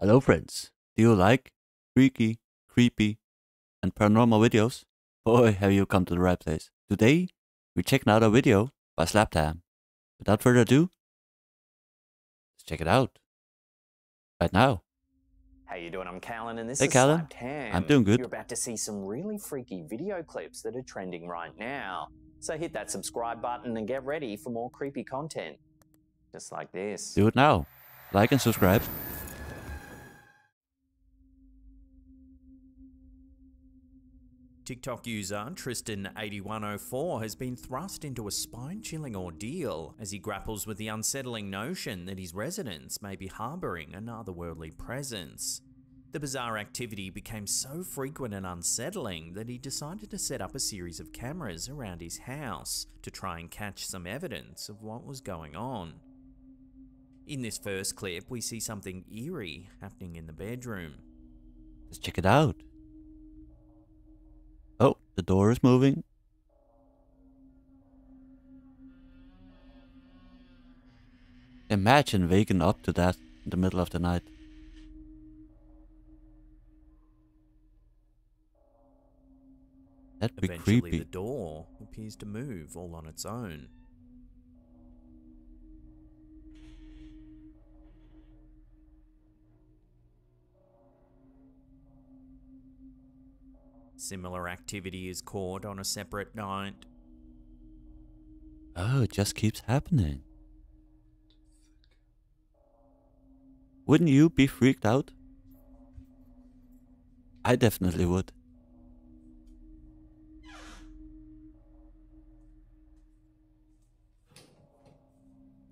Hello friends, do you like freaky, creepy and paranormal videos? Boy, have you come to the right place. Today, we're checking out a video by Slapped Ham. Without further ado, let's check it out. Right now. How you doing? I'm Callan and this Hey, is Callan. Slapped Ham. I'm doing good. You're about to see some really freaky video clips that are trending right now. So hit that subscribe button and get ready for more creepy content. Just like this. Do it now. Like and subscribe. TikTok user Tristan8104 has been thrust into a spine chilling ordeal as he grapples with the unsettling notion that his residents may be harbouring an otherworldly presence. The bizarre activity became so frequent and unsettling that he decided to set up a series of cameras around his house to try and catch some evidence of what was going on. In this first clip, we see something eerie happening in the bedroom. Let's check it out. The door is moving. Imagine waking up to that in the middle of the night. That'd be Eventually, creepy. the door appears to move all on its own. Similar activity is caught on a separate night. Oh, it just keeps happening. Wouldn't you be freaked out? I definitely would.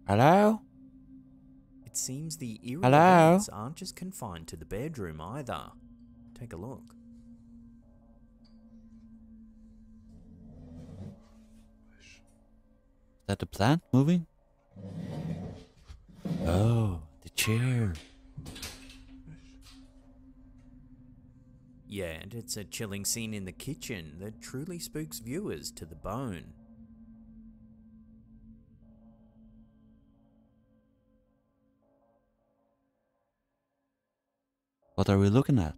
Hello? It seems the eerie Hello? aren't just confined to the bedroom either. Take a look. That the plant moving? Oh, the chair. Yeah, and it's a chilling scene in the kitchen that truly spooks viewers to the bone. What are we looking at?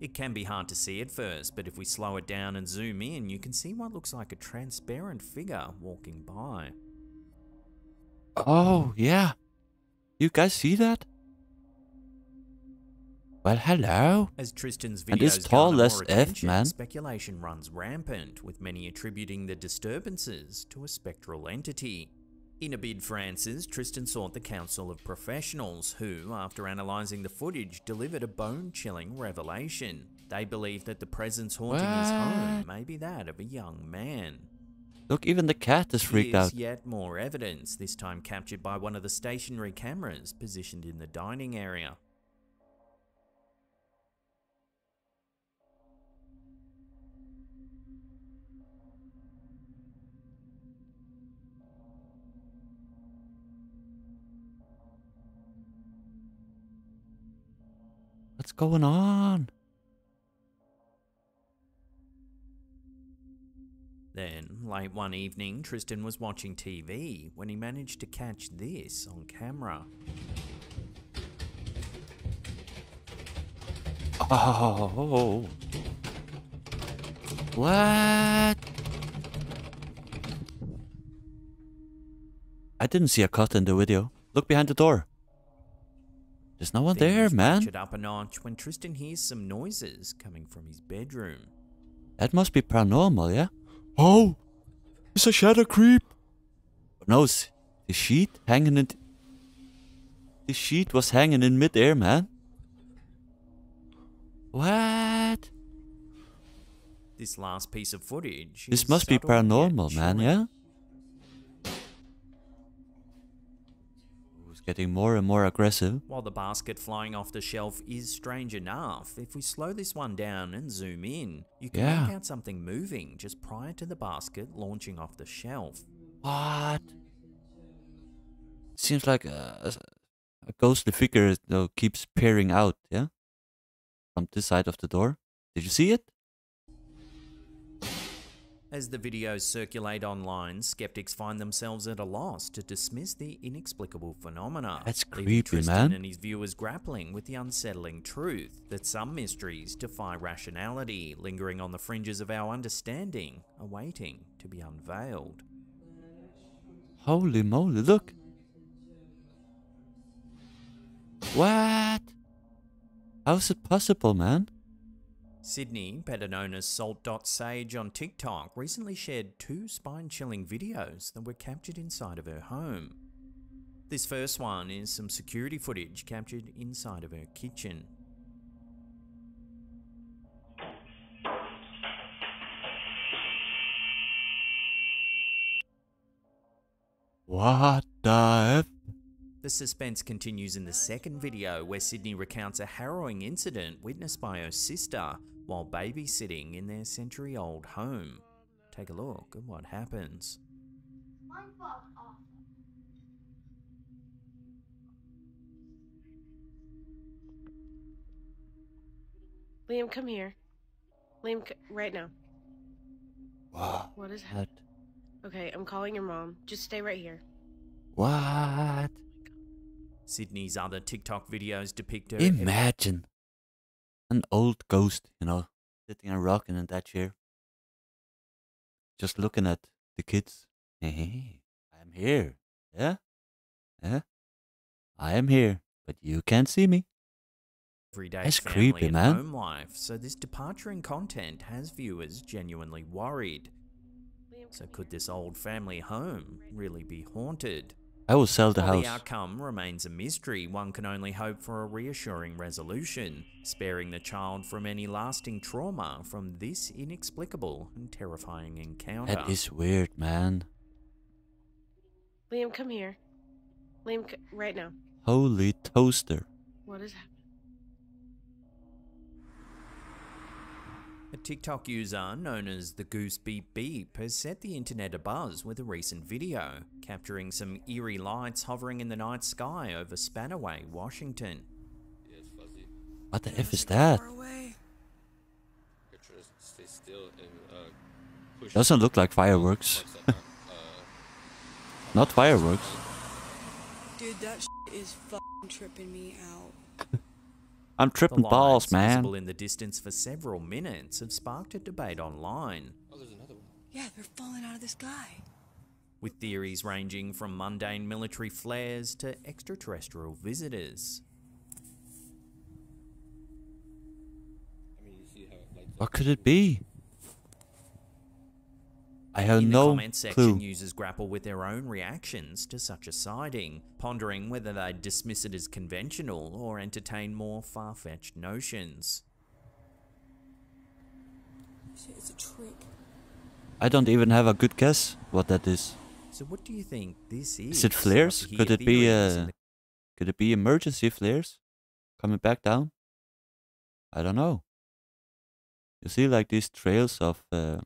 It can be hard to see at first, but if we slow it down and zoom in, you can see what looks like a transparent figure walking by. Oh, yeah. You guys see that? Well, hello. As Tristan's videos And this tall more F, man. speculation runs rampant, with many attributing the disturbances to a spectral entity. In a bid for answers, Tristan sought the counsel of professionals who, after analysing the footage, delivered a bone-chilling revelation. They believe that the presence haunting his home may be that of a young man. Look, even the cat is freaked Here's out. yet more evidence, this time captured by one of the stationary cameras positioned in the dining area. Going on? Then, late one evening, Tristan was watching TV when he managed to catch this on camera. Oh. What? I didn't see a cut in the video. Look behind the door. There's no one there, Things man. ratchet up a notch when Tristan hears some noises coming from his bedroom. That must be paranormal, yeah? Oh! It's a shadow creep! No, s- the sheet hanging in... The sheet was hanging in midair, man. What? This last piece of footage. This must be paranormal, man, yeah? Getting more and more aggressive. While the basket flying off the shelf is strange enough, if we slow this one down and zoom in, you can Yeah. make out something moving just prior to the basket launching off the shelf. What? Seems like a, a ghostly figure though keeps peering out, yeah? From this side of the door. Did you see it? As the videos circulate online, skeptics find themselves at a loss to dismiss the inexplicable phenomena. That's creepy, Tristan man. and his viewers grappling with the unsettling truth that some mysteries defy rationality, lingering on the fringes of our understanding, awaiting to be unveiled. Holy moly, look. What? How's it possible, man? Sydney, better known as Salt.Sage on TikTok, recently shared two spine chilling videos that were captured inside of her home. This first one is some security footage captured inside of her kitchen. What the F? The suspense continues in the second video, where Sydney recounts a harrowing incident witnessed by her sister while babysitting in their century old home. Take a look at what happens. Liam, come here. Liam, right now. What? What is happening? Okay, I'm calling your mom. Just stay right here. What? Oh Sydney's other TikTok videos depict her. Imagine an old ghost, you know, sitting and rocking in that chair. Just looking at the kids. Hey, I'm here. Yeah? Yeah? I am here, but you can't see me. everyday That's family creepy, man. home life, so this departure in content has viewers genuinely worried. So could this old family home really be haunted? I will sell the While the house. outcome remains a mystery, one can only hope for a reassuring resolution, sparing the child from any lasting trauma from this inexplicable and terrifying encounter. That is weird, man. Liam, come here. Liam, right now. Holy toaster. What is happening? A TikTok user known as the Goose Beep Beep has set the internet abuzz with a recent video, capturing some eerie lights hovering in the night sky over Spanaway, Washington. Yeah, it's fuzzy. What the F is that? Far away. Here, stay still and uh, push. Doesn't look like fireworks. parts that aren't, uh, fireworks. Dude, that shit is fucking tripping me out. I'm The tripping balls, lights, visible man. in the distance for several minutes, have sparked a debate online, oh, there's another one. Yeah, they're falling out of the sky. with theories ranging from mundane military flares to extraterrestrial visitors. I mean, you see how it What could it be? I have in the no comment section, clue. users grapple with their own reactions to such a sighting, pondering whether they'd dismiss it as conventional or entertain more far fetched notions. Shit, it's a trick. I don't even have a good guess what that is. So, what do you think this is? Is it flares? Could it be theories in uh, the could it be emergency flares coming back down? I don't know. You see like these trails of uh,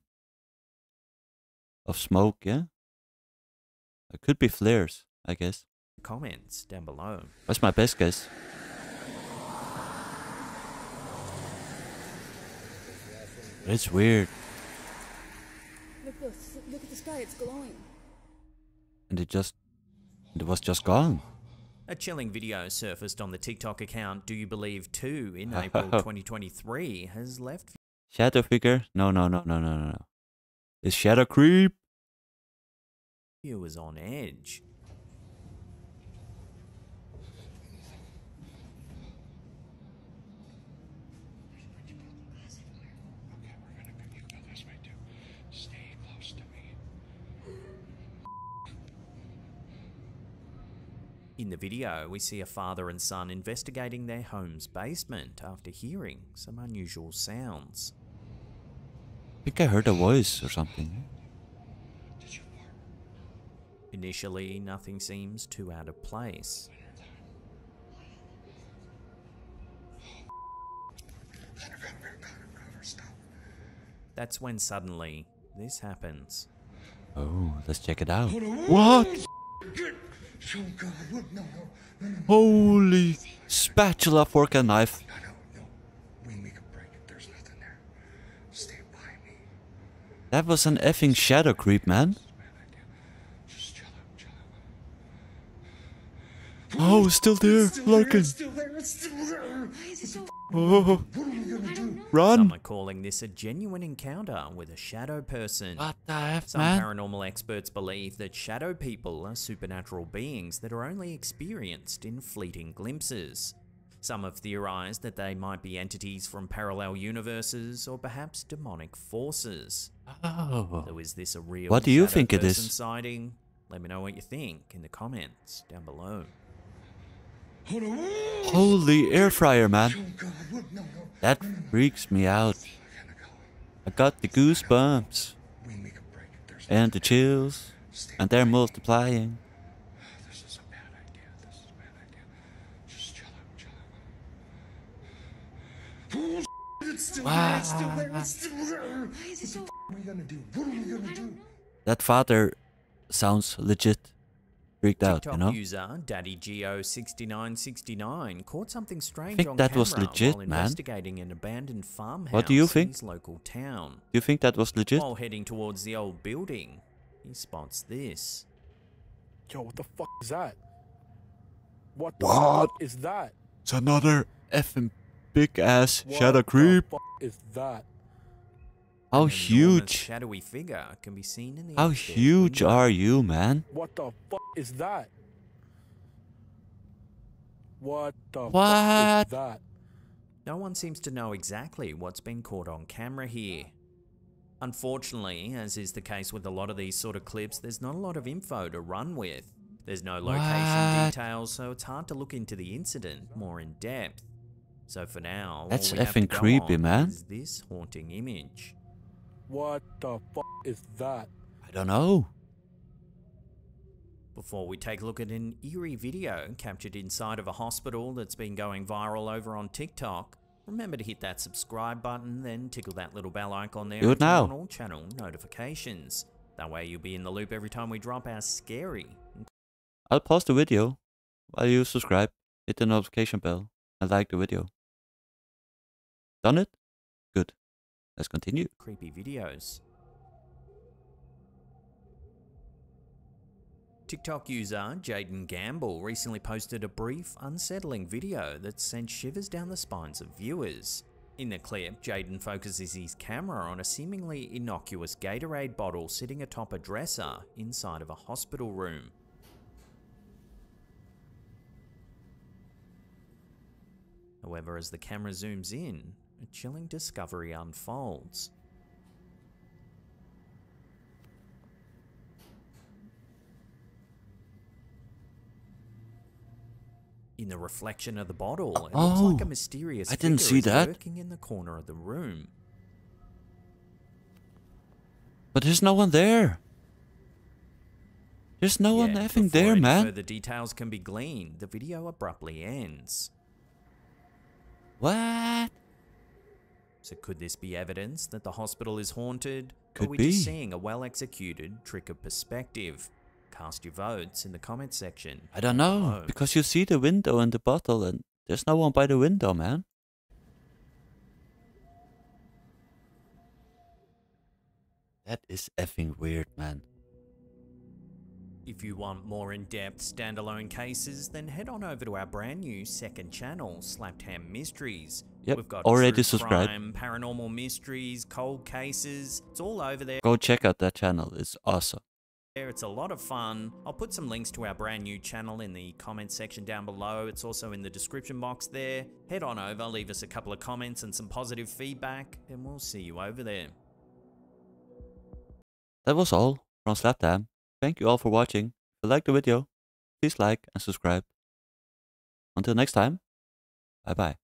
of smoke, yeah? It could be flares, I guess. comments down below? That's my best guess. It's weird. Look, look, look at the sky. It's glowing. And it just it was just gone. A chilling video surfaced on the TikTok account Do You Believe 2 in April 2023 has left Shadow figure? No no no no no no no. It's shadow creep. He was on edge. In the video, we see a father and son investigating their home's basement after hearing some unusual sounds. I think I heard a voice or something. Did you fart? Initially, nothing seems too out of place. That's when suddenly this happens. Oh, let's check it out. What? Holy spatula, fork, and knife. no, no, no. We make a break. There's nothing there. Stay by me. That was an effing shadow creep, man. Just chill out, chill out. Oh, still there, lurking. still there, it's still there. Oh, What are we gonna do? run. Some are calling this a genuine encounter with a shadow person. What the F, Some man? paranormal experts believe that shadow people are supernatural beings that are only experienced in fleeting glimpses. Some have theorized that they might be entities from parallel universes or perhaps demonic forces. Oh. So is this a real What do you think it person sighting? Let me know what you think in the comments down below. Holy air fryer, man. God, what? No, no. That freaks me out. I gotta go. I got the goosebumps We make a break. There's and the chills, and they're multiplying. This is a bad idea. This is a bad idea. Just chill out, chill out. Oh, it's still there. It's still there. It's still there. What are we gonna do? What are we gonna do? That father sounds legit freaked out, TikTok you know? user DaddyGeo6969 caught something strange think on that was camera legit, while man. investigating an abandoned farmhouse What do you in think? his local town. Do you think that was legit? While heading towards the old building, he spots this. Yo, what the fuck is that? What the What? fuck is that? It's another effing big ass What shadow the creep. fuck is that? How An huge? shadowy figure can be seen in the How huge window. are you, man? What the fuck is that? What the fuck What? is that? No one seems to know exactly what's been caught on camera here. Unfortunately, as is the case with a lot of these sort of clips, there's not a lot of info to run with. There's no location What? details, so it's hard to look into the incident more in depth. So for now, That's we effing creepy, man. Is this haunting image? What the fuck is that? I don't know. Before we take a look at an eerie video captured inside of a hospital that's been going viral over on TikTok, remember to hit that subscribe button, then tickle that little bell icon there Do and it turn now. on all channel notifications. That way you'll be in the loop every time we drop our scary I'll pause the video while you subscribe, hit the notification bell, and like the video. Done it? Good. Let's continue. creepy videos. TikTok user Jaden Gamble recently posted a brief, unsettling video that sent shivers down the spines of viewers. In the clip, Jaden focuses his camera on a seemingly innocuous Gatorade bottle sitting atop a dresser inside of a hospital room. However, as the camera zooms in, a chilling discovery unfolds. In the reflection of the bottle, it looks like a Oh, mysterious I didn't figure see that. lurking in the corner of the room. But there's no one there. There's no one Yet, effing there, any man. Further details can be gleaned. The video abruptly ends. What? So could this be evidence that the hospital is haunted? or Could are we be. just seeing a well-executed trick of perspective? Cast your votes in the comments section. I don't know. below. Because you see the window and the bottle, and there's no one by the window, man. That is effing weird, man. If you want more in-depth standalone cases, then head on over to our brand new second channel, Slapped Ham Mysteries. Yep, We've got already subscribed. crime, paranormal mysteries, cold cases. It's all over there. Go check out that channel. It's awesome. It's a lot of fun. I'll put some links to our brand new channel in the comments section down below. It's also in the description box there. Head on over, leave us a couple of comments and some positive feedback, and we'll see you over there. That was all from Slapped Ham. Thank you all for watching. If you liked the video, please like and subscribe. Until next time, bye bye.